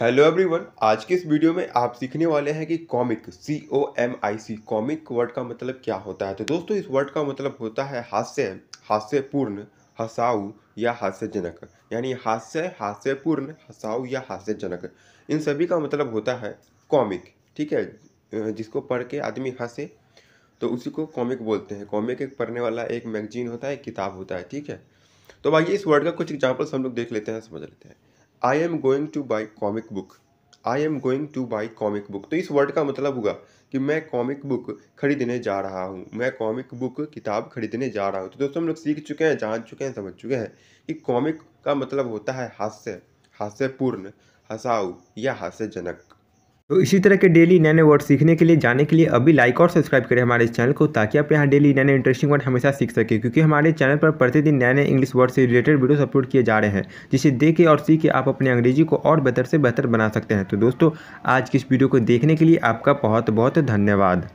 Hello everyone आज के इस वीडियो में आप सीखने वाले हैं कि comic c o m i c comic word का मतलब क्या होता है? तो दोस्तों, इस वर्ड का मतलब होता है हास्य, हास्यपूर्ण, हसाऊ या हास्यजनक। यानी हास्य, हास्यपूर्ण, हसाऊ या हास्यजनक। इन सभी का मतलब होता है कॉमिक ठीक है? जिसको पढ़ के आदमी हंसे तो उसी को कॉमिक बोलते हैं। कॉमिक एक पढ़ने वाला एक मैगजीन होता है किताब होता है, ठीक है? तो भाई इस वर्ड का कुछ एग्जाम्पल्स हम लोग देख लेते हैं, समझ लेते हैं। I am going to buy comic book I am going to buy comic book तो इस वर्ड का मतलब हुआ कि मैं कॉमिक बुक खरीदने जा रहा हूँ। मैं कॉमिक बुक किताब खरीदने जा रहा हूँ। तो दोस्तों हम लोग सीख चुके हैं, जान चुके हैं, समझ चुके हैं कि कॉमिक का मतलब होता है हास्य। हास्यपूर्ण, हंसाऊ या हास्यजनक। तो इसी तरह के डेली नए नए वर्ड सीखने के लिए जाने के लिए अभी लाइक और सब्सक्राइब करें हमारे चैनल को ताकि आप यहाँ डेली नए नए इंटरेस्टिंग वर्ड हमेशा सीख सकें, क्योंकि हमारे चैनल पर प्रतिदिन नए नए इंग्लिश वर्ड से रिलेटेड वीडियोस अपलोड किए जा रहे हैं, जिसे देख और सीख के आप अपने अंग्रेज़ी को और बेहतर से बेहतर बना सकते हैं। तो दोस्तों, आज की इस वीडियो को देखने के लिए आपका बहुत बहुत धन्यवाद।